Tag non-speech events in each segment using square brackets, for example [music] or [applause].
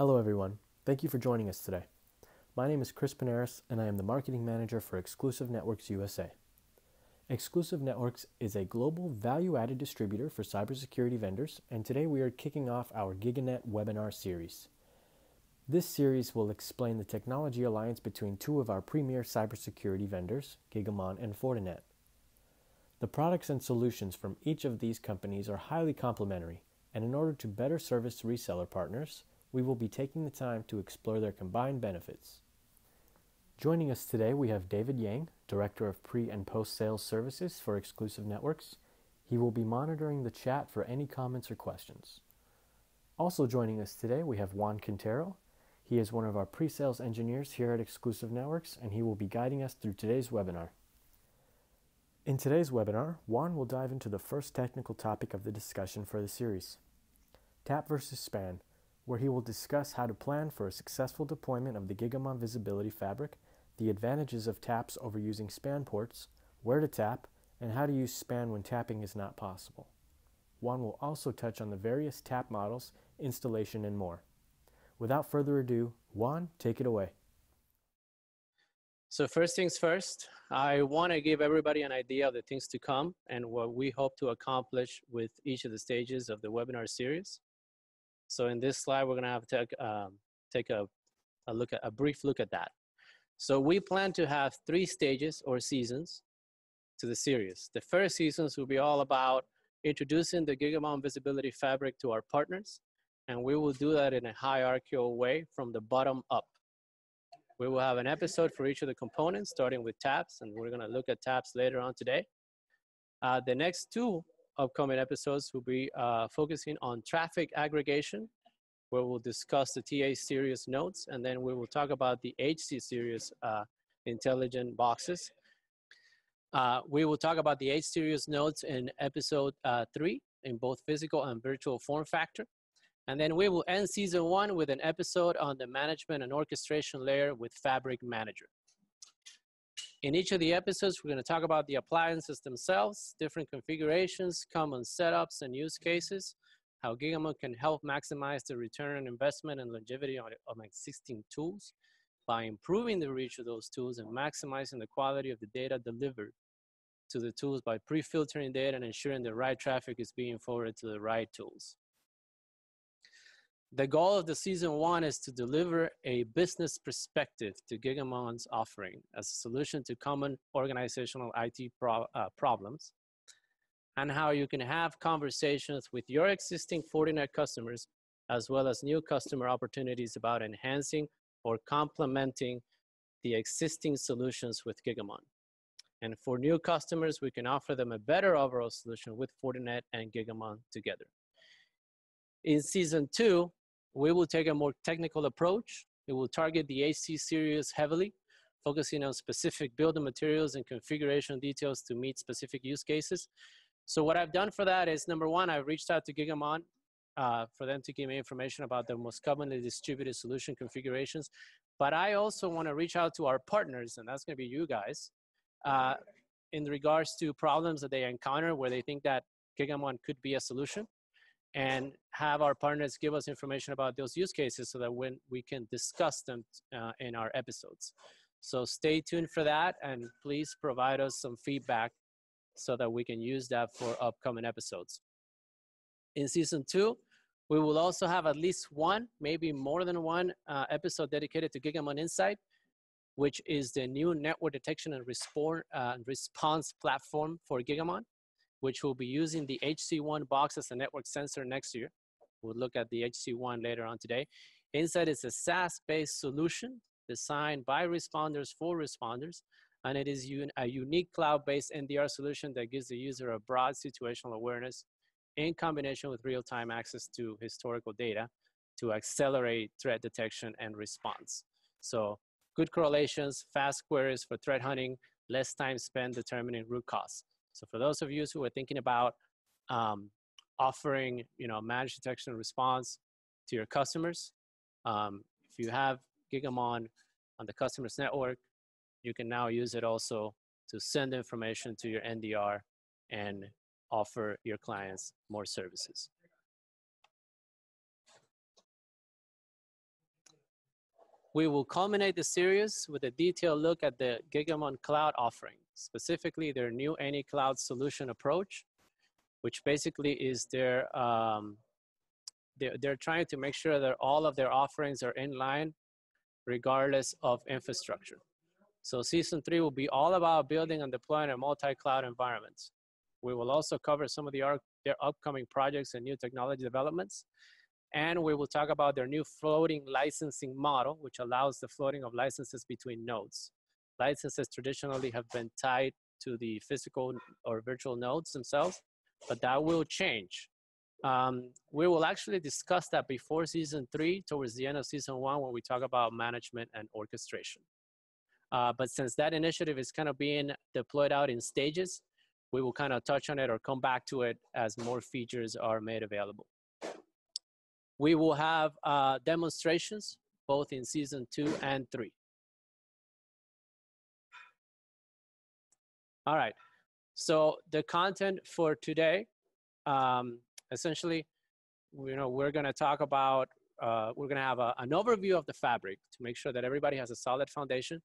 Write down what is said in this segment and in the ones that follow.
Hello, everyone. Thank you for joining us today. My name is Chris Panaris, and I am the Marketing Manager for Exclusive Networks USA. Exclusive Networks is a global value added distributor for cybersecurity vendors, and today we are kicking off our GigaNet webinar series. This series will explain the technology alliance between two of our premier cybersecurity vendors, Gigamon and Fortinet. The products and solutions from each of these companies are highly complementary, and in order to better service reseller partners, we will be taking the time to explore their combined benefits. Joining us today, we have David Yang, Director of Pre and Post Sales Services for Exclusive Networks. He will be monitoring the chat for any comments or questions. Also joining us today, we have Juan Quintero. He is one of our pre sales engineers here at Exclusive Networks, and he will be guiding us through today's webinar. In today's webinar, Juan will dive into the first technical topic of the discussion for the series tap versus span where he will discuss how to plan for a successful deployment of the Gigamon Visibility Fabric, the advantages of taps over using span ports, where to tap, and how to use span when tapping is not possible. Juan will also touch on the various tap models, installation, and more. Without further ado, Juan, take it away. So first things first, I want to give everybody an idea of the things to come and what we hope to accomplish with each of the stages of the webinar series. So in this slide, we're gonna have to take, um, take a, a look at a brief look at that. So we plan to have three stages or seasons to the series. The first seasons will be all about introducing the Gigamon Visibility Fabric to our partners, and we will do that in a hierarchical way from the bottom up. We will have an episode for each of the components, starting with taps, and we're gonna look at taps later on today. Uh, the next two upcoming episodes will be uh, focusing on traffic aggregation, where we'll discuss the TA series nodes, and then we will talk about the HC series uh, intelligent boxes. Uh, we will talk about the H series nodes in episode uh, three in both physical and virtual form factor. And then we will end season one with an episode on the management and orchestration layer with Fabric Manager. In each of the episodes, we're going to talk about the appliances themselves, different configurations, common setups and use cases, how Gigamon can help maximize the return on investment and longevity of existing tools by improving the reach of those tools and maximizing the quality of the data delivered to the tools by pre-filtering data and ensuring the right traffic is being forwarded to the right tools. The goal of the season one is to deliver a business perspective to Gigamon's offering as a solution to common organizational IT pro uh, problems and how you can have conversations with your existing Fortinet customers as well as new customer opportunities about enhancing or complementing the existing solutions with Gigamon. And for new customers, we can offer them a better overall solution with Fortinet and Gigamon together. In season two, we will take a more technical approach. It will target the HC series heavily, focusing on specific building materials and configuration details to meet specific use cases. So what I've done for that is number one, I've reached out to Gigamon uh, for them to give me information about the most commonly distributed solution configurations. But I also want to reach out to our partners, and that's going to be you guys, uh, in regards to problems that they encounter where they think that Gigamon could be a solution and have our partners give us information about those use cases so that when we can discuss them uh, in our episodes. So stay tuned for that and please provide us some feedback so that we can use that for upcoming episodes. In season two, we will also have at least one, maybe more than one uh, episode dedicated to Gigamon Insight, which is the new network detection and uh, response platform for Gigamon which will be using the HC1 box as a network sensor next year. We'll look at the HC1 later on today. Insight is a SaaS-based solution designed by responders for responders, and it is un a unique cloud-based NDR solution that gives the user a broad situational awareness in combination with real-time access to historical data to accelerate threat detection and response. So good correlations, fast queries for threat hunting, less time spent determining root cause. So for those of you who are thinking about um, offering, you know, managed detection and response to your customers, um, if you have Gigamon on the customer's network, you can now use it also to send information to your NDR and offer your clients more services. We will culminate the series with a detailed look at the Gigamon Cloud offering, specifically their new any cloud solution approach, which basically is their, um, they're, they're trying to make sure that all of their offerings are in line regardless of infrastructure. So season three will be all about building and deploying a multi-cloud environments. We will also cover some of the, their upcoming projects and new technology developments. And we will talk about their new floating licensing model, which allows the floating of licenses between nodes. Licenses traditionally have been tied to the physical or virtual nodes themselves, but that will change. Um, we will actually discuss that before season three, towards the end of season one, when we talk about management and orchestration. Uh, but since that initiative is kind of being deployed out in stages, we will kind of touch on it or come back to it as more features are made available. We will have uh, demonstrations both in season two and three. All right, so the content for today, um, essentially, you know, we're gonna talk about, uh, we're gonna have a, an overview of the fabric to make sure that everybody has a solid foundation.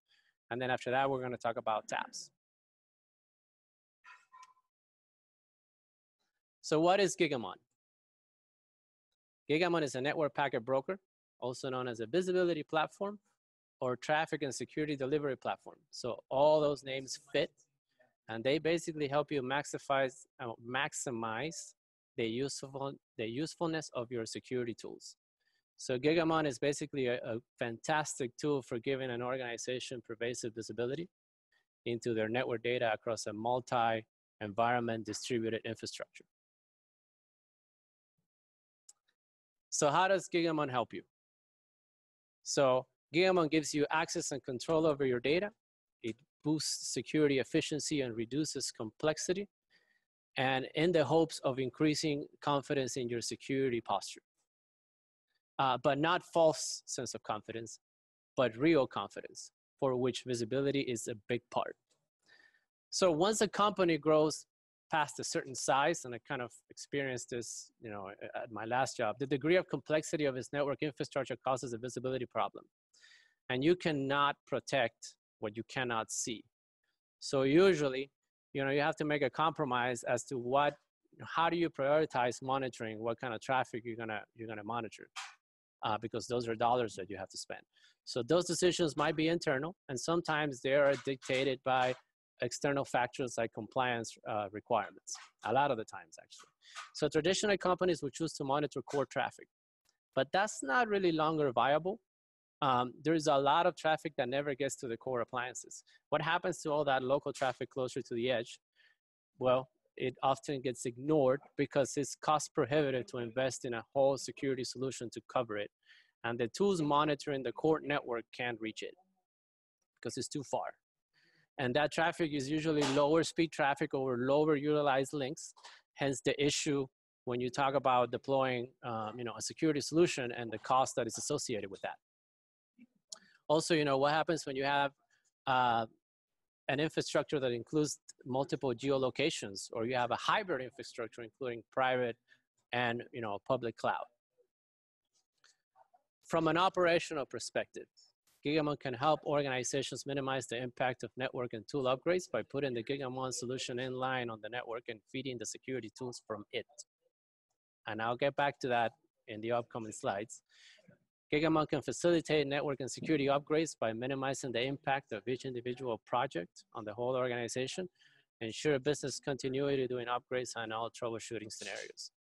And then after that, we're gonna talk about taps. So what is Gigamon? Gigamon is a network packet broker, also known as a visibility platform or traffic and security delivery platform. So all those names fit, and they basically help you maximize, uh, maximize the, useful, the usefulness of your security tools. So Gigamon is basically a, a fantastic tool for giving an organization pervasive visibility into their network data across a multi-environment distributed infrastructure. So how does Gigamon help you? So Gigamon gives you access and control over your data. It boosts security efficiency and reduces complexity and in the hopes of increasing confidence in your security posture. Uh, but not false sense of confidence, but real confidence for which visibility is a big part. So once a company grows past a certain size, and I kind of experienced this, you know, at my last job, the degree of complexity of its network infrastructure causes a visibility problem. And you cannot protect what you cannot see. So usually, you know, you have to make a compromise as to what, how do you prioritize monitoring what kind of traffic you're gonna, you're gonna monitor. Uh, because those are dollars that you have to spend. So those decisions might be internal, and sometimes they are dictated by external factors like compliance uh, requirements, a lot of the times actually. So traditional companies will choose to monitor core traffic, but that's not really longer viable. Um, there's a lot of traffic that never gets to the core appliances. What happens to all that local traffic closer to the edge? Well, it often gets ignored because it's cost prohibitive to invest in a whole security solution to cover it. And the tools monitoring the core network can't reach it because it's too far. And that traffic is usually lower speed traffic over lower utilized links. Hence the issue when you talk about deploying um, you know, a security solution and the cost that is associated with that. Also, you know, what happens when you have uh, an infrastructure that includes multiple geolocations or you have a hybrid infrastructure including private and you know public cloud from an operational perspective Gigamon can help organizations minimize the impact of network and tool upgrades by putting the Gigamon solution in line on the network and feeding the security tools from it. And I'll get back to that in the upcoming slides. Gigamon can facilitate network and security upgrades by minimizing the impact of each individual project on the whole organization, ensure business continuity doing upgrades and all troubleshooting scenarios,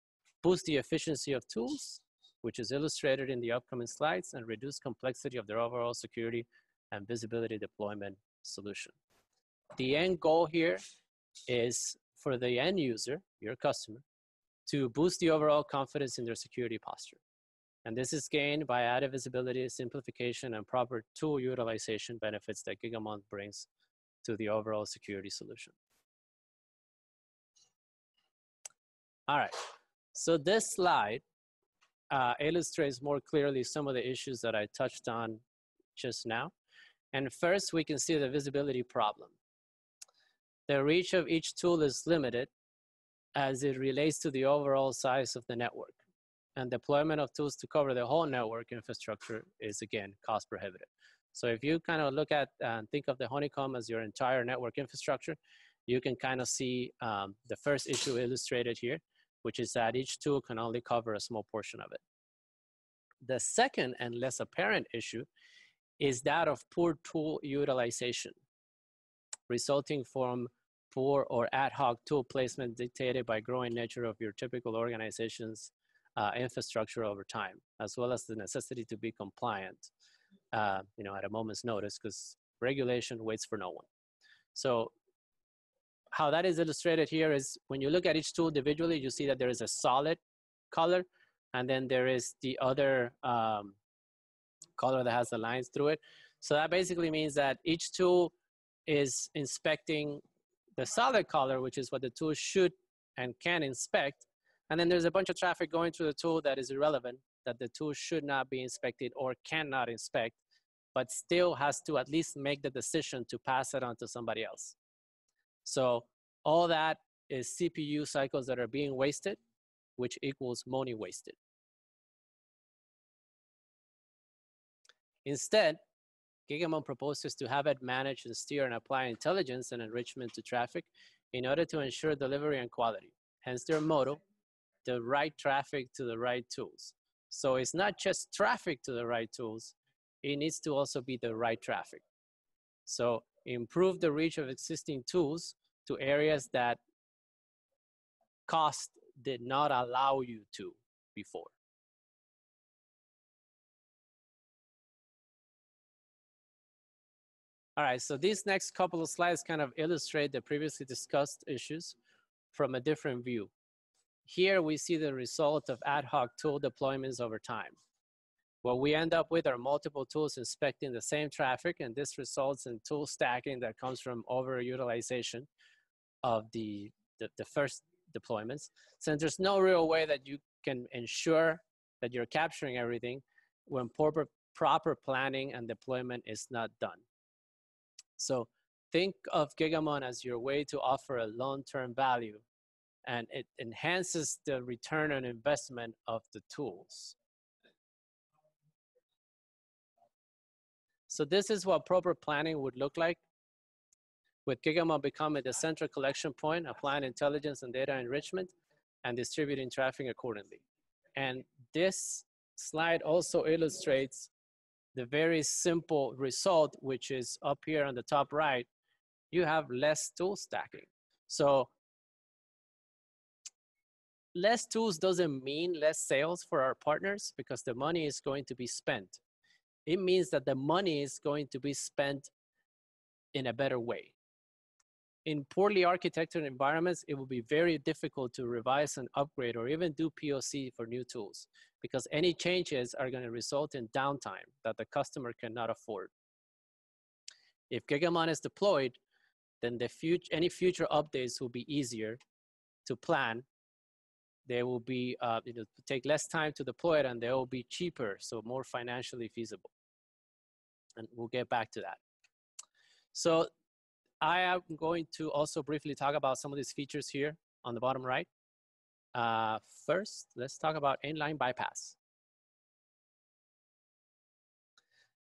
boost the efficiency of tools, which is illustrated in the upcoming slides, and reduce complexity of their overall security and visibility deployment solution. The end goal here is for the end user, your customer, to boost the overall confidence in their security posture. And this is gained by added visibility, simplification, and proper tool utilization benefits that Gigamon brings to the overall security solution. All right, so this slide uh, illustrates more clearly some of the issues that I touched on just now. And first, we can see the visibility problem. The reach of each tool is limited as it relates to the overall size of the network. and deployment of tools to cover the whole network infrastructure is again cost prohibitive. So if you kind of look at and think of the honeycomb as your entire network infrastructure, you can kind of see um, the first issue illustrated here, which is that each tool can only cover a small portion of it. The second and less apparent issue is that of poor tool utilization, resulting from poor or ad hoc tool placement dictated by growing nature of your typical organization's uh, infrastructure over time, as well as the necessity to be compliant, uh, you know, at a moment's notice, because regulation waits for no one. So how that is illustrated here is when you look at each tool individually, you see that there is a solid color, and then there is the other um, color that has the lines through it. So that basically means that each tool is inspecting the solid color, which is what the tool should and can inspect. And then there's a bunch of traffic going through the tool that is irrelevant, that the tool should not be inspected or cannot inspect, but still has to at least make the decision to pass it on to somebody else. So all that is CPU cycles that are being wasted, which equals money wasted. Instead, Gigamon proposes to have it manage and steer and apply intelligence and enrichment to traffic in order to ensure delivery and quality. Hence their motto, the right traffic to the right tools. So it's not just traffic to the right tools, it needs to also be the right traffic. So improve the reach of existing tools to areas that cost did not allow you to before. All right, so these next couple of slides kind of illustrate the previously discussed issues from a different view. Here we see the result of ad hoc tool deployments over time. What we end up with are multiple tools inspecting the same traffic, and this results in tool stacking that comes from overutilization of the, the, the first deployments. Since there's no real way that you can ensure that you're capturing everything when proper, proper planning and deployment is not done. So think of Gigamon as your way to offer a long-term value and it enhances the return on investment of the tools. So this is what proper planning would look like with Gigamon becoming the central collection point, applying intelligence and data enrichment and distributing traffic accordingly. And this slide also illustrates the very simple result, which is up here on the top right, you have less tool stacking. So less tools doesn't mean less sales for our partners because the money is going to be spent. It means that the money is going to be spent in a better way. In poorly architected environments, it will be very difficult to revise and upgrade or even do POC for new tools because any changes are going to result in downtime that the customer cannot afford. If Gigamon is deployed, then the any future updates will be easier to plan. They will be, uh, you know, take less time to deploy it and they will be cheaper, so more financially feasible. And we'll get back to that. So I am going to also briefly talk about some of these features here on the bottom right. Uh, first, let's talk about inline bypass.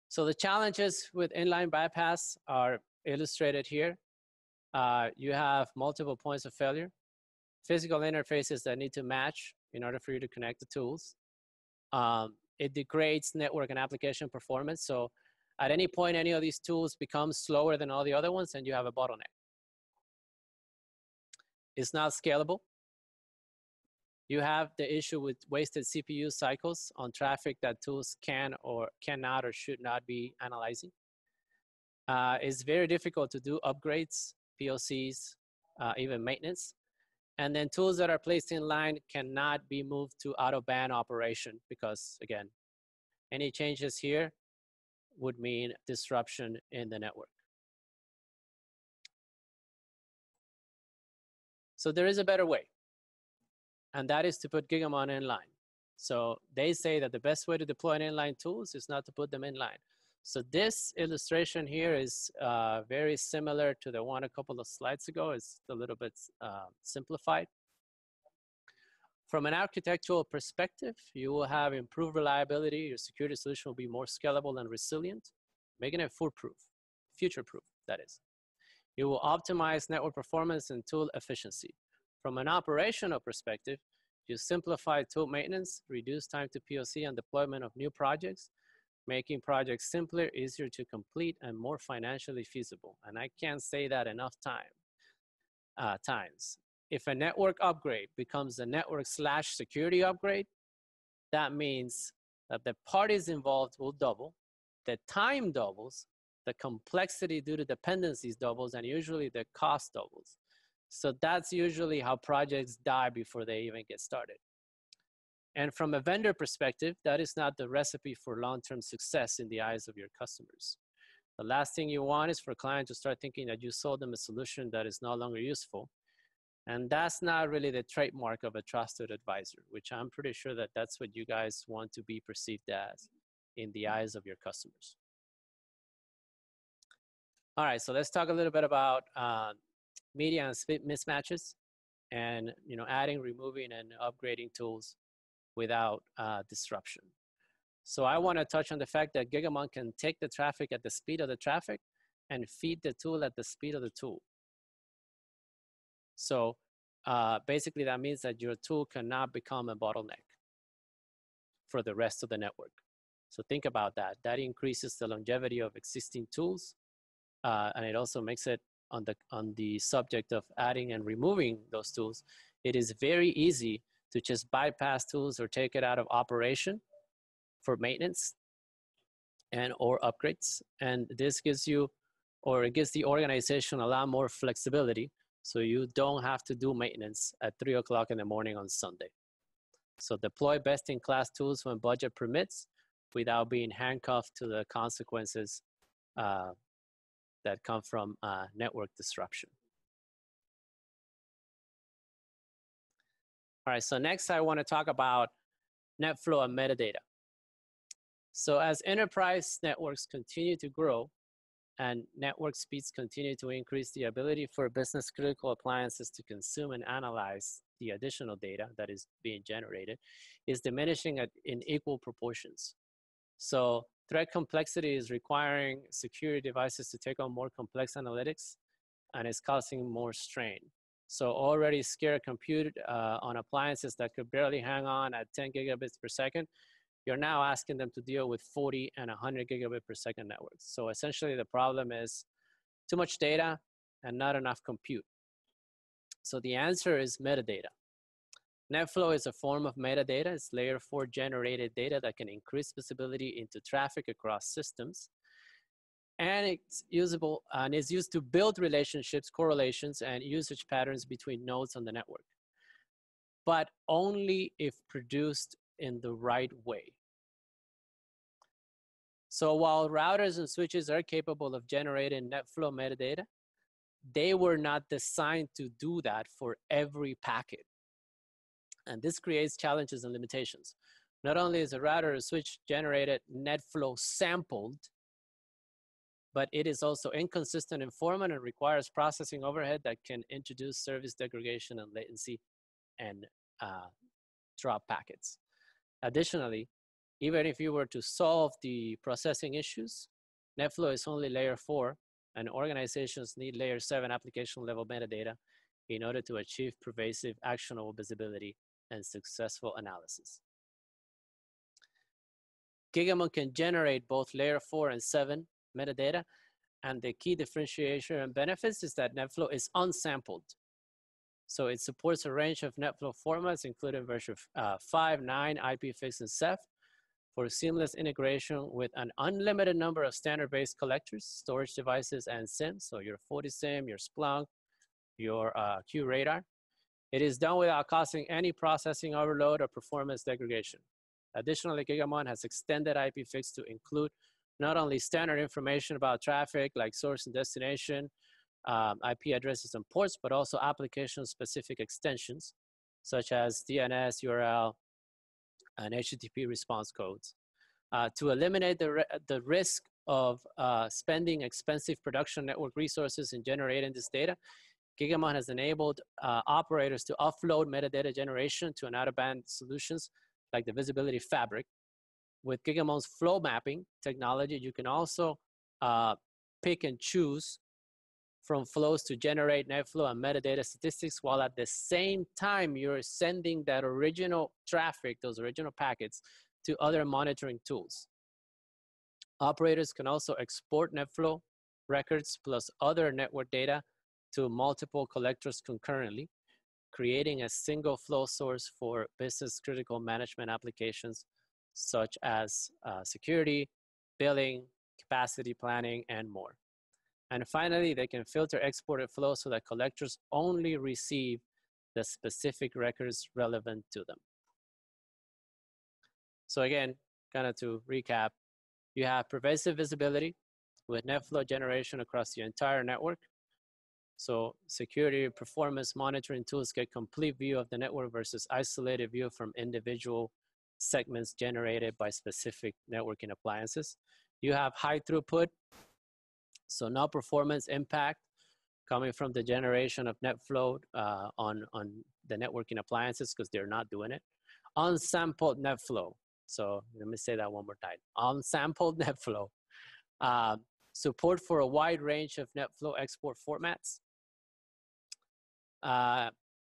So the challenges with inline bypass are illustrated here. Uh, you have multiple points of failure, physical interfaces that need to match in order for you to connect the tools. Um, it degrades network and application performance. So at any point, any of these tools becomes slower than all the other ones and you have a bottleneck. It's not scalable. You have the issue with wasted CPU cycles on traffic that tools can or cannot or should not be analyzing. Uh, it's very difficult to do upgrades, POCs, uh, even maintenance. And then tools that are placed in line cannot be moved to out of band operation because again, any changes here would mean disruption in the network. So there is a better way and that is to put Gigamon inline. So they say that the best way to deploy inline tools is not to put them inline. So this illustration here is uh, very similar to the one a couple of slides ago. It's a little bit uh, simplified. From an architectural perspective, you will have improved reliability. Your security solution will be more scalable and resilient, making it foolproof, future-proof, that is. You will optimize network performance and tool efficiency. From an operational perspective, you simplify tool maintenance, reduce time to POC and deployment of new projects, making projects simpler, easier to complete, and more financially feasible. And I can't say that enough time, uh, times. If a network upgrade becomes a network slash security upgrade, that means that the parties involved will double, the time doubles, the complexity due to dependencies doubles, and usually the cost doubles. So that's usually how projects die before they even get started. And from a vendor perspective, that is not the recipe for long-term success in the eyes of your customers. The last thing you want is for a client to start thinking that you sold them a solution that is no longer useful. And that's not really the trademark of a trusted advisor, which I'm pretty sure that that's what you guys want to be perceived as in the eyes of your customers. All right, so let's talk a little bit about uh, media and mismatches and you know adding, removing, and upgrading tools without uh, disruption. So I want to touch on the fact that Gigamon can take the traffic at the speed of the traffic and feed the tool at the speed of the tool. So uh, basically that means that your tool cannot become a bottleneck for the rest of the network. So think about that. That increases the longevity of existing tools, uh, and it also makes it on the on the subject of adding and removing those tools. It is very easy to just bypass tools or take it out of operation for maintenance and or upgrades. And this gives you, or it gives the organization a lot more flexibility so you don't have to do maintenance at three o'clock in the morning on Sunday. So deploy best-in-class tools when budget permits without being handcuffed to the consequences uh, that come from uh, network disruption. All right, so next I want to talk about NetFlow and metadata. So as enterprise networks continue to grow and network speeds continue to increase, the ability for business critical appliances to consume and analyze the additional data that is being generated is diminishing at, in equal proportions. So threat complexity is requiring security devices to take on more complex analytics and is causing more strain. So already scarce compute uh, on appliances that could barely hang on at 10 gigabits per second, you're now asking them to deal with 40 and 100 gigabit per second networks. So essentially the problem is too much data and not enough compute. So the answer is metadata. NetFlow is a form of metadata. It's layer four generated data that can increase visibility into traffic across systems and it's usable and is used to build relationships, correlations, and usage patterns between nodes on the network, but only if produced in the right way. So while routers and switches are capable of generating NetFlow metadata, they were not designed to do that for every packet. And this creates challenges and limitations. Not only is a router or switch generated NetFlow sampled, but it is also inconsistent in format and requires processing overhead that can introduce service degradation and latency and uh, drop packets. Additionally, even if you were to solve the processing issues, NetFlow is only layer four, and organizations need layer seven application level metadata in order to achieve pervasive actionable visibility and successful analysis. Gigamon can generate both layer four and seven metadata. And the key differentiation and benefits is that NetFlow is unsampled. So it supports a range of NetFlow formats, including version uh, 5, 9, IPFix, and CEF for seamless integration with an unlimited number of standard-based collectors, storage devices, and SIEMs. So your FortiSIEM, your Splunk, your uh, QRadar. It is done without causing any processing overload or performance degradation. Additionally, Gigamon has extended IPFix to include not only standard information about traffic like source and destination, um, IP addresses and ports, but also application-specific extensions such as DNS, URL, and HTTP response codes. Uh, to eliminate the, the risk of uh, spending expensive production network resources in generating this data, Gigamon has enabled uh, operators to offload metadata generation to an out-of-band solutions like the visibility fabric. With Gigamon's flow mapping technology, you can also uh, pick and choose from flows to generate net flow and metadata statistics while at the same time you're sending that original traffic, those original packets, to other monitoring tools. Operators can also export NetFlow records plus other network data to multiple collectors concurrently, creating a single flow source for business critical management applications such as uh, security, billing, capacity planning, and more. And finally, they can filter exported flow so that collectors only receive the specific records relevant to them. So again, kind of to recap, you have pervasive visibility with net flow generation across the entire network. So security performance monitoring tools get complete view of the network versus isolated view from individual segments generated by specific networking appliances. You have high throughput, so now performance impact coming from the generation of net flow uh, on, on the networking appliances because they're not doing it. Unsampled net flow. So let me say that one more time. Unsampled [laughs] net flow. Uh, support for a wide range of NetFlow export formats. Uh,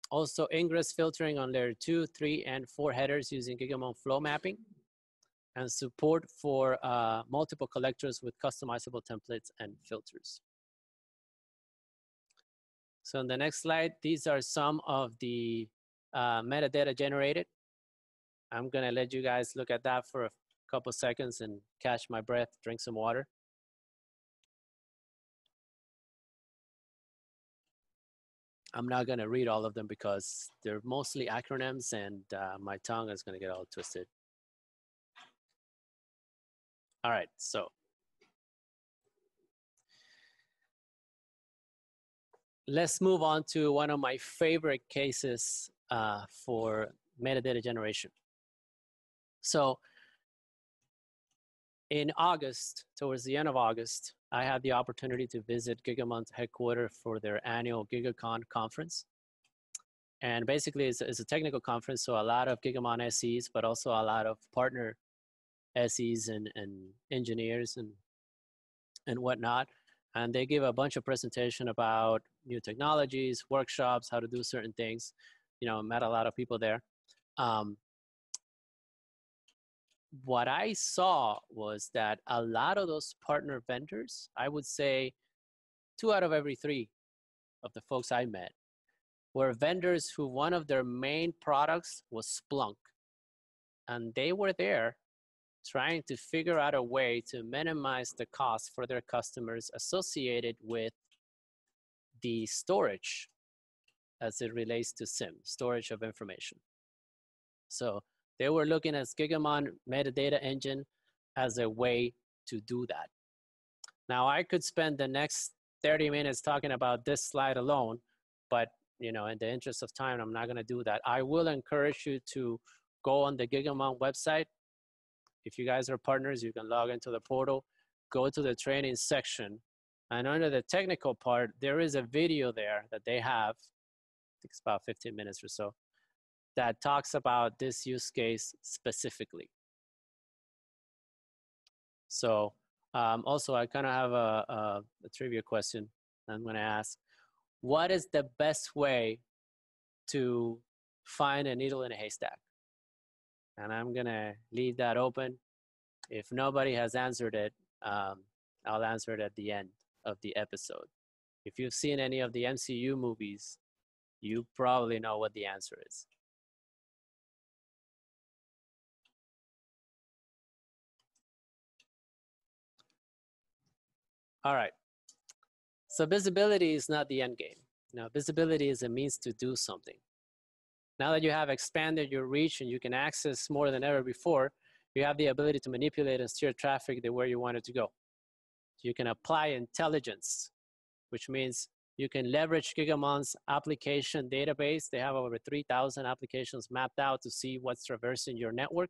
also ingress filtering on layer two, three, and four headers using Gigamon flow mapping and support for uh, multiple collectors with customizable templates and filters. So in the next slide, these are some of the uh, metadata generated. I'm gonna let you guys look at that for a couple seconds and catch my breath, drink some water. I'm not gonna read all of them because they're mostly acronyms and uh, my tongue is gonna get all twisted. All right, so. Let's move on to one of my favorite cases uh, for metadata generation. So in August, towards the end of August, I had the opportunity to visit Gigamon's headquarters for their annual GigaCon conference. And basically, it's, it's, a technical conference, so a lot of Gigamon SEs, but also a lot of partner SEs and, and engineers and and whatnot. And they give a bunch of presentation about new technologies, workshops, how to do certain things. You know, met a lot of people there. Um, what I saw was that a lot of those partner vendors, I would say two out of every three of the folks I met, were vendors who one of their main products was Splunk. And they were there trying to figure out a way to minimize the cost for their customers associated with the storage as it relates to SIEM, storage of information. So they were looking at Gigamon metadata engine as a way to do that. Now I could spend the next 30 minutes talking about this slide alone, but you know, in the interest of time, I'm not gonna do that. I will encourage you to go on the Gigamon website if you guys are partners, you can log into the portal, go to the training section, and under the technical part, there is a video there that they have, I think it's about 15 minutes or so, that talks about this use case specifically. So um, also, I kind of have a, a, a trivia question I'm going to ask. What is the best way to find a needle in a haystack? And I'm gonna leave that open. If nobody has answered it, um, I'll answer it at the end of the episode. If you've seen any of the MCU movies, you probably know what the answer is. All right. So visibility is not the end game. Now, visibility is a means to do something. Now that you have expanded your reach and you can access more than ever before, you have the ability to manipulate and steer traffic to where you want it to go. You can apply intelligence, which means you can leverage Gigamon's application database. They have over 3,000 applications mapped out to see what's traversing your network.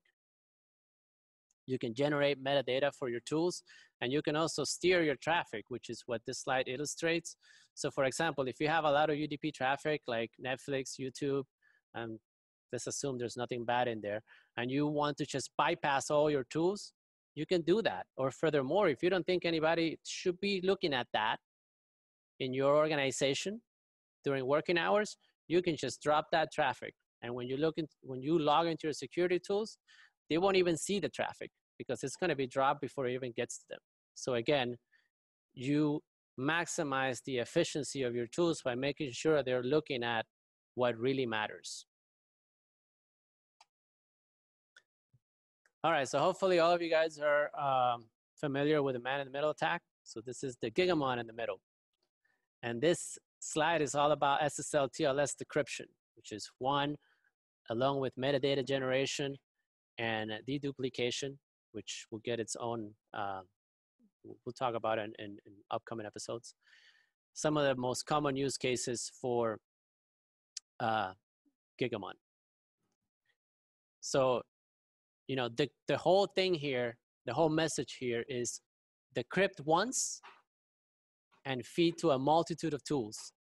You can generate metadata for your tools, and you can also steer your traffic, which is what this slide illustrates. So for example, if you have a lot of UDP traffic like Netflix, YouTube, and let's assume there's nothing bad in there, and you want to just bypass all your tools, you can do that. Or furthermore, if you don't think anybody should be looking at that in your organization during working hours, you can just drop that traffic. And when you look in, when you log into your security tools, they won't even see the traffic because it's going to be dropped before it even gets to them. So again, you maximize the efficiency of your tools by making sure they're looking at what really matters. All right, so hopefully all of you guys are um, familiar with the man in the middle attack. So this is the Gigamon in the middle. And this slide is all about SSL TLS decryption, which is one, along with metadata generation and deduplication, which will get its own, uh, we'll talk about in, in, in upcoming episodes. Some of the most common use cases for uh, Gigamon. So, you know, the, the whole thing here, the whole message here is decrypt once and feed to a multitude of tools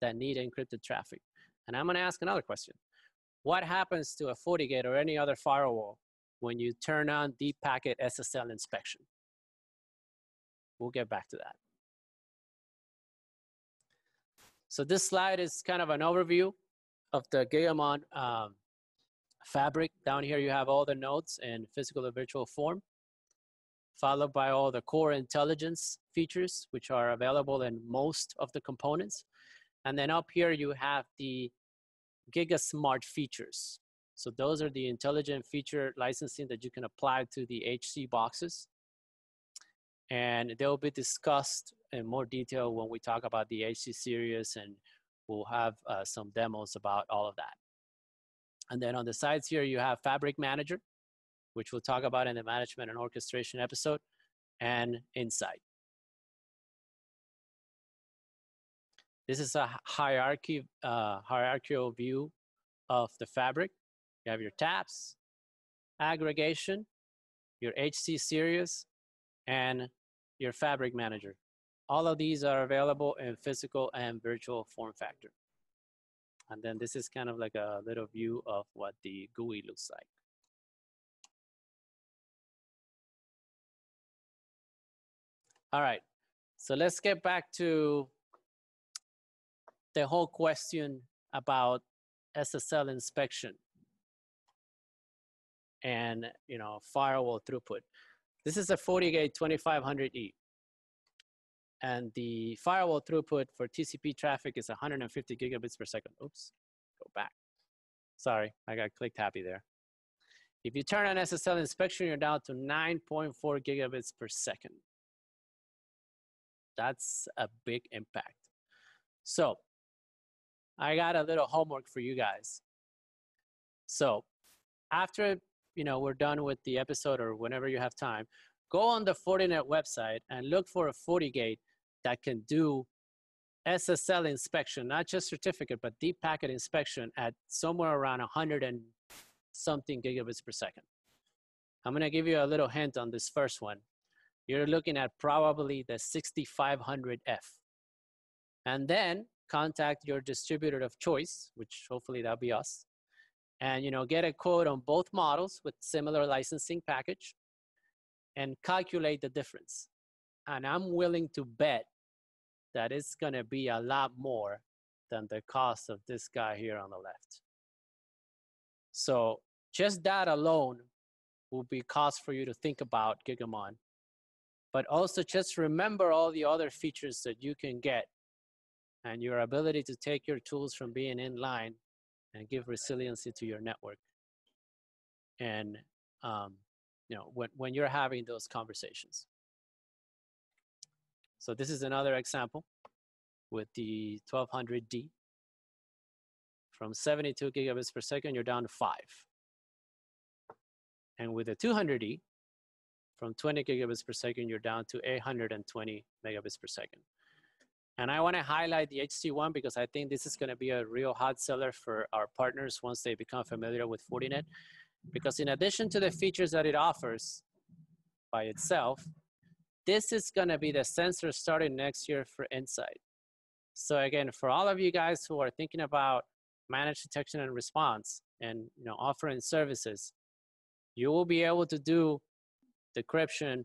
that need encrypted traffic. And I'm gonna ask another question. What happens to a FortiGate or any other firewall when you turn on deep packet SSL inspection? We'll get back to that. So this slide is kind of an overview of the Gigamon um, fabric. Down here you have all the nodes in physical and virtual form, followed by all the core intelligence features, which are available in most of the components. And then up here you have the GigaSmart features. So those are the intelligent feature licensing that you can apply to the HC boxes. And they'll be discussed in more detail when we talk about the HC series and we'll have uh, some demos about all of that. And then on the sides here, you have Fabric Manager, which we'll talk about in the management and orchestration episode, and Insight. This is a hierarchy, uh, hierarchical view of the fabric. You have your taps, aggregation, your HC series, and your fabric manager. All of these are available in physical and virtual form factor. And then this is kind of like a little view of what the GUI looks like. All right, so let's get back to the whole question about SSL inspection and you know firewall throughput. This is a FortiGate 2500E. And the firewall throughput for TCP traffic is 150 gigabits per second. Oops, go back. Sorry, I got clicked happy there. If you turn on SSL inspection, you're down to 9.4 gigabits per second. That's a big impact. So I got a little homework for you guys. So after you know we're done with the episode or whenever you have time, go on the Fortinet website and look for a FortiGate that can do SSL inspection, not just certificate, but deep packet inspection at somewhere around 100 and something gigabits per second. I'm gonna give you a little hint on this first one. You're looking at probably the 6500F. And then contact your distributor of choice, which hopefully that'll be us, and you know get a quote on both models with similar licensing package, and calculate the difference. And I'm willing to bet that it's going to be a lot more than the cost of this guy here on the left. So just that alone will be cost for you to think about Gigamon. But also just remember all the other features that you can get and your ability to take your tools from being in line and give resiliency to your network. And um, you know when, when you're having those conversations. So this is another example with the 1200D. From 72 gigabits per second, you're down to five. And with the 200D, from 20 gigabits per second, you're down to 820 megabits per second. And I want to highlight the HC1 because I think this is going to be a real hot seller for our partners once they become familiar with Fortinet. Because in addition to the features that it offers, by itself. This is gonna be the sensor starting next year for Insight. So again, for all of you guys who are thinking about managed detection and response and you know offering services, you will be able to do decryption,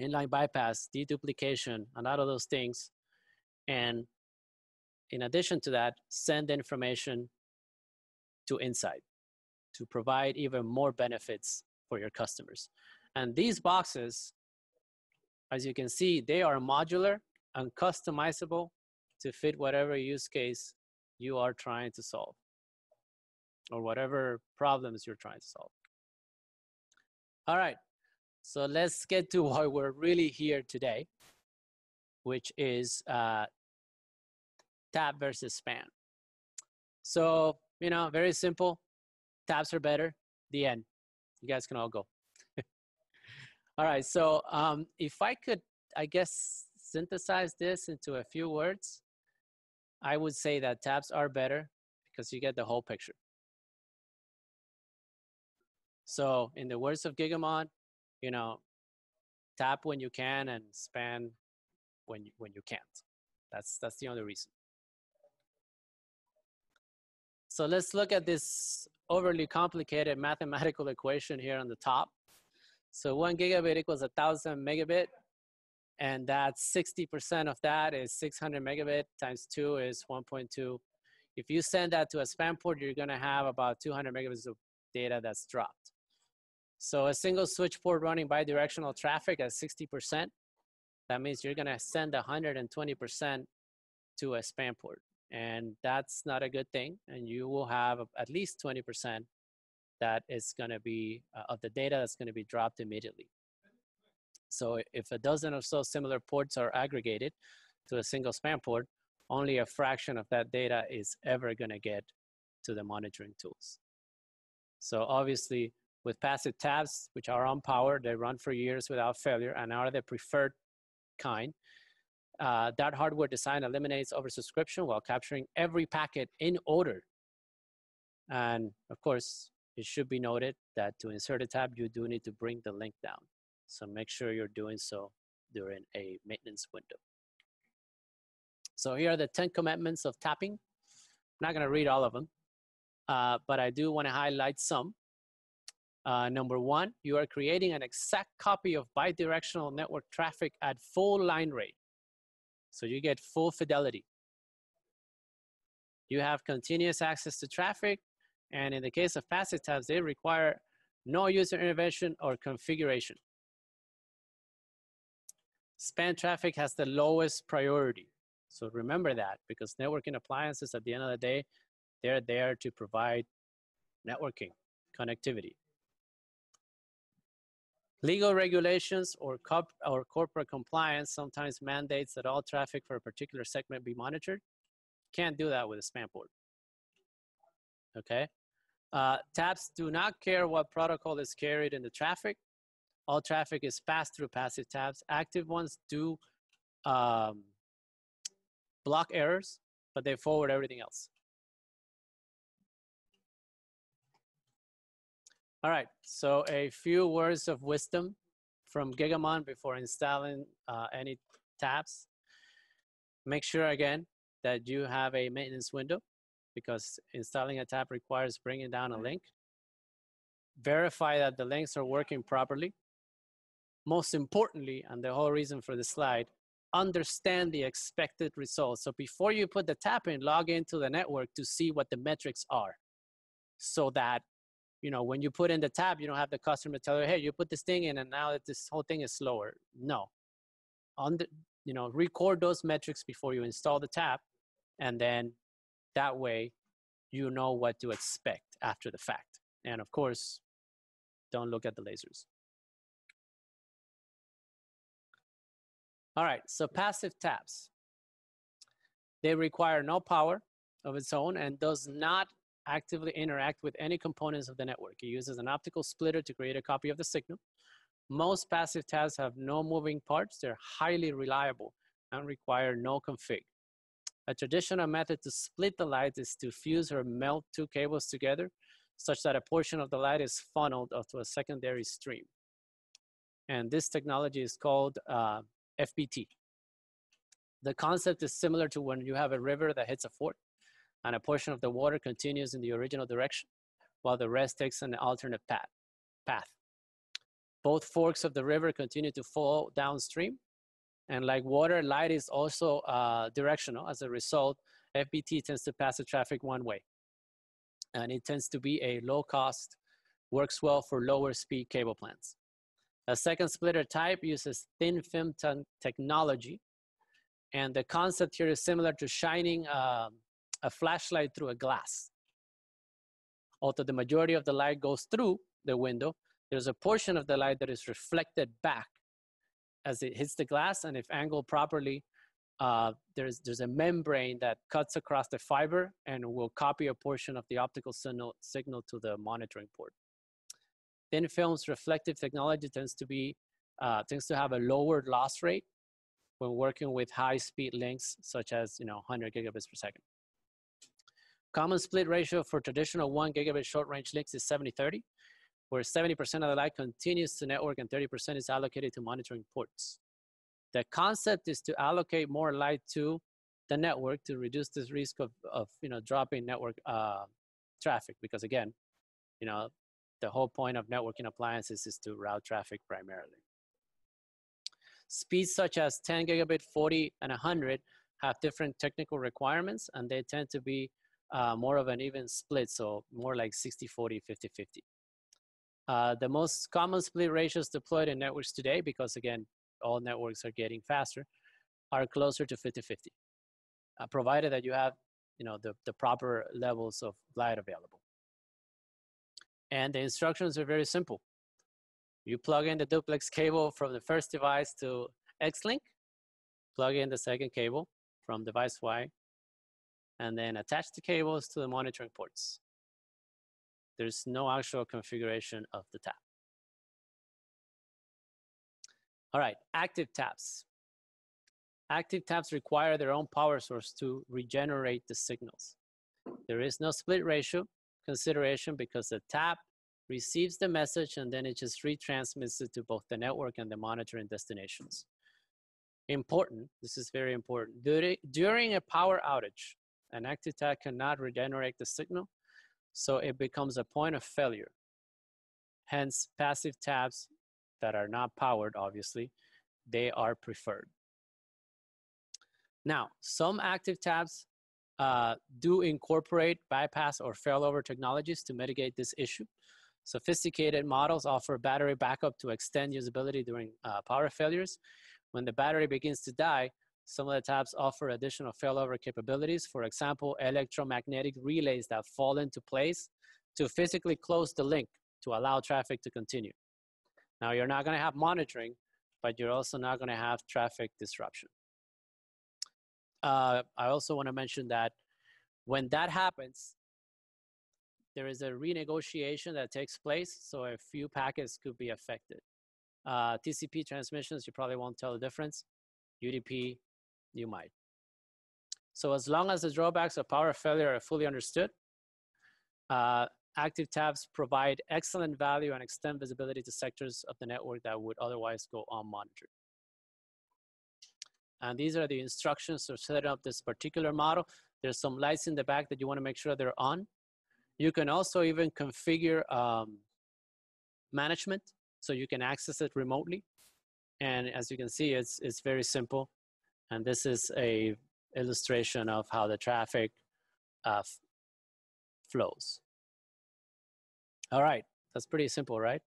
inline bypass, deduplication, a lot of those things. And in addition to that, send information to Insight to provide even more benefits for your customers. And these boxes, as you can see, they are modular and customizable to fit whatever use case you are trying to solve or whatever problems you're trying to solve. All right, so let's get to [laughs] why we're really here today, which is uh, tap versus span. So, you know, very simple. Taps are better. The end. You guys can all go. All right, so um, if I could, I guess, synthesize this into a few words, I would say that taps are better because you get the whole picture. So in the words of Gigamon, you know, tap when you can and span when you, when you can't. That's, that's the only reason. So let's look at this overly complicated mathematical [laughs] equation here on the top. So one gigabit equals a thousand megabit and that's 60% of that is 600 megabit times two is 1.2. If you send that to a span port, you're gonna have about 200 megabits of data that's dropped. So a single switch port running bidirectional traffic at 60%, that means you're gonna send 120% to a span port. And that's not a good thing. And you will have at least 20% that is gonna be, uh, of the data that's gonna be dropped immediately. So if a dozen or so similar ports are aggregated to a single span port, only a fraction of that data is ever gonna get to the monitoring tools. So obviously with passive taps, which are on power, they run for years without failure and are the preferred kind. Uh, that hardware design eliminates oversubscription while capturing every packet in order. And of course, it should be noted that to insert a tap, you do need to bring the link down. So make sure you're doing so during a maintenance window. So here are the 10 commandments of tapping. I'm not gonna read all of them, uh, but I do wanna highlight some. Uh, number one, you are creating an exact copy of bidirectional network traffic at full line rate. So you get full fidelity. You have continuous access to traffic, and in the case of passive taps, they require no user intervention or configuration. Span traffic has the lowest priority. So remember that because networking appliances at the end of the day, they're there to provide networking, connectivity. Legal regulations or, or corporate compliance sometimes mandates that all traffic for a particular segment be monitored. Can't do that with a span port. Okay? Uh, taps do not care what protocol is carried in the traffic all traffic is passed through passive taps. Active ones do um, block errors, but they forward everything else. All right, so a few words of wisdom from Gigamon before installing uh, any taps. Make sure again that you have a maintenance window because installing a tap requires bringing down a link. Verify that the links are working properly. Most importantly, and the whole reason for the slide, understand the expected results. So before you put the tap in, log into the network to see what the metrics are. So that you know when you put in the tap you don't have the customer tell you hey you put this thing in and now that this whole thing is slower. No. On the you know record those metrics before you install the tap and then that way you know what to expect after the fact and of course don't look at the lasers All right, so passive taps. They require no power of its own and does not actively interact with any components of the network. It uses an optical splitter to create a copy of the signal. Most passive taps have no moving parts. They're highly reliable and require no config. A traditional method to split the light is to fuse or melt two cables together such that a portion of the light is funneled to a secondary stream. And this technology is called uh, FBT. The concept is similar to when you have a river that hits a fort and a portion of the water continues in the original direction while the rest takes an alternate path. path. Both forks of the river continue to flow downstream. And like water, light is also uh, directional. As a result, FBT tends to pass the traffic one way. And it tends to be a low cost, works well for lower speed cable plants. A second splitter type uses thin film technology. And the concept here is similar to shining uh, a flashlight through a glass. Although the majority of the light goes through the window, there's a portion of the light that is reflected back as it hits the glass. And if angled properly, uh, there's, there's a membrane that cuts across the fiber and will copy a portion of the optical signal, signal to the monitoring port. Thin films reflective technology tends to be uh, tends to have a lower loss rate when working with high speed links such as you know 100 gigabits per second. Common split ratio for traditional one gigabit short range links is 70-30, where 70% of the light continues to network and 30% is allocated to monitoring ports. The concept is to allocate more light to the network to reduce this risk of, of you know, dropping network uh, traffic because again, you know, the whole point of networking appliances is to route traffic primarily. Speeds such as 10 gigabit, 40, and 100 have different technical requirements and they tend to be uh, more of an even split, so more like 60, 40, 50, 50. Uh, the most common split ratios deployed in networks today, because again, all networks are getting faster, are closer to 50, 50, uh, provided that you have you know, the, the proper levels of light available. And the instructions are very simple. You plug in the duplex cable from the first device to X-Link, plug in the second cable from device Y and then attach the cables to the monitoring ports. There's no actual configuration of the tap. All right, active taps. Active taps require their own power source to regenerate the signals. There is no split ratio consideration because the tap receives the message and then it just retransmits it to both the network and the monitoring destinations. Important, this is very important. During, a power outage, an active tap cannot regenerate the signal, so it becomes a point of failure. Hence, passive taps that are not powered, obviously, they are preferred. Now, some active taps uh, do incorporate bypass or failover technologies to mitigate this issue. Sophisticated models offer battery backup to extend usability during uh, power failures. When the battery begins to die, some of the taps offer additional failover capabilities. For example, electromagnetic relays that fall into place to physically close the link to allow traffic to continue. Now, you're not going to have monitoring, but you're also not going to have traffic disruption. Uh, I also want to mention that when that happens, there is a renegotiation that takes place, so a few packets could be affected. Uh, TCP transmissions, you probably won't tell the difference. UDP, you might. So as long as the drawbacks of power failure are fully understood, uh, active taps provide excellent value and extend visibility to sectors of the network that would otherwise go unmonitored. And these are the instructions to set up this particular model. There's some lights in the back that you wanna make sure they're on. You can also even configure um, management so you can access it remotely. And as you can see, it's, it's very simple. And this is a illustration of how the traffic uh, flows. All right, that's pretty simple, right?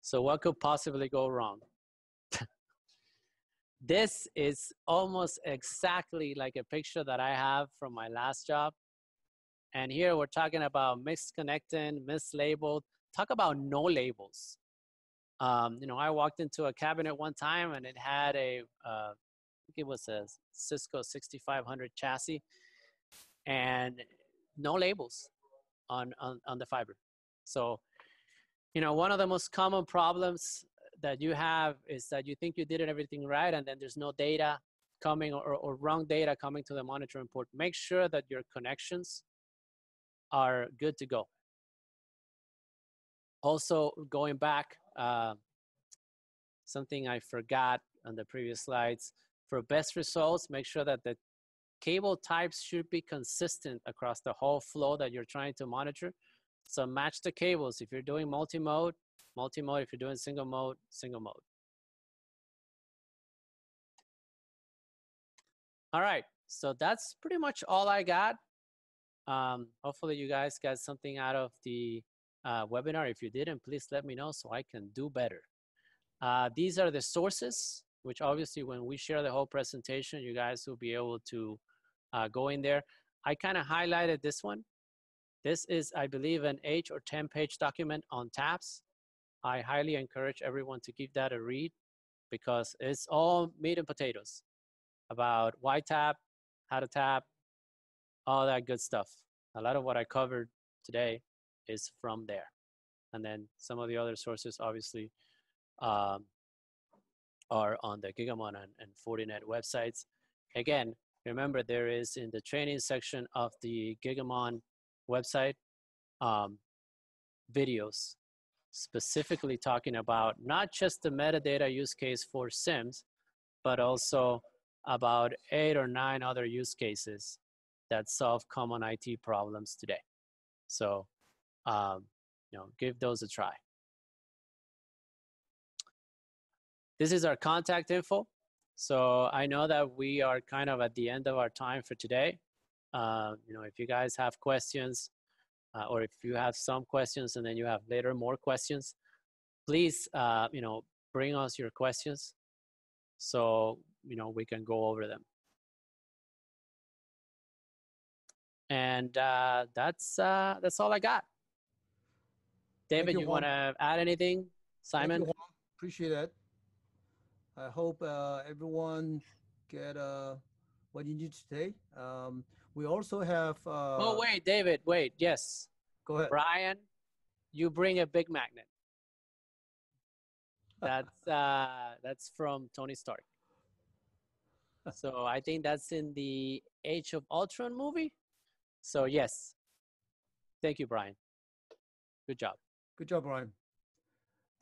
So what could possibly go wrong? [laughs] this is almost exactly like a picture that I have from my last job. And here we're talking about misconnecting, mislabeled. Talk about no labels. Um, you know, I walked into a cabinet one time and it had a uh, it was a Cisco 6500 chassis, and no labels on, on, on the fiber. So, you know, one of the most common problems that you have is that you think you did everything right, and then there's no data coming or, or wrong data coming to the monitoring port. Make sure that your connections are good to go. Also, going back, uh, something I forgot on the previous slides. For best results, make sure that the cable types should be consistent across the whole flow that you're trying to monitor. So match the cables. If you're doing multi-mode, multi-mode. If you're doing single mode, single mode. All right, so that's pretty much all I got. Um, hopefully you guys got something out of the uh, webinar. If you didn't, please let me know so I can do better. Uh, these are the sources, which obviously when we share the whole presentation, you guys will be able to uh, go in there. I kind of highlighted this one. This is, I believe, an eight or 10 page document on taps. I highly encourage everyone to give that a read because it's all meat and potatoes about why tap, how to tap, all that good stuff. A lot of what I covered today is from there. And then some of the other sources obviously um, are on the Gigamon and, and Fortinet websites. Again, remember there is in the training section of the Gigamon website um, videos specifically talking about not just the metadata use case for SIEMs, but also about eight or nine other use cases that solve common IT problems today. So, um, you know, give those a try. This is our contact info. So I know that we are kind of at the end of our time for today. Uh, you know, if you guys have questions, uh, or if you have some questions and then you have later more questions, please, uh, you know, bring us your questions so you know we can go over them. And uh, that's uh, that's all i got. David you, you want to add anything? Simon? You, appreciate it i hope uh, everyone get uh, what you need today um, we also have uh, oh wait david wait yes go ahead brian you bring a big magnet [laughs] that's uh, that's from Tony Stark. so I think that's in the Age of Ultron movie. So yes, thank you, Brian. Good job. Good job, Brian.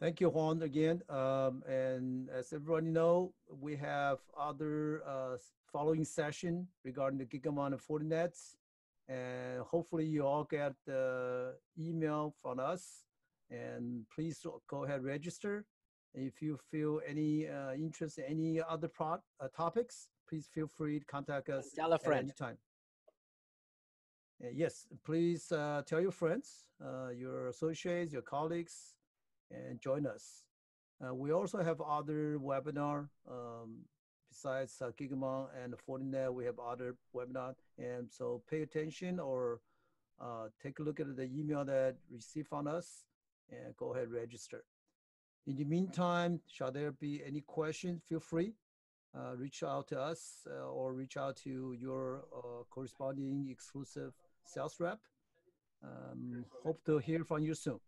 Thank you, Juan, again. Um, and as everyone know, we have other uh, following session regarding the Gigamon and Fortinets. And hopefully you all get the email from us. And please go ahead register. If you feel any uh, interest in any other pro uh, topics, please feel free to contact us tell a friend. at any time. Uh, yes, please uh, tell your friends, uh, your associates, your colleagues, and join us. Uh, we also have other webinar um, besides uh, Gigamon and Fortinet. We have other webinar, and so pay attention or take a look at the email that received from us, and go ahead register. In the meantime, shall there be any questions, feel free. Uh, reach out to us uh, or reach out to your uh, corresponding exclusive sales rep. Um, hope to hear from you soon.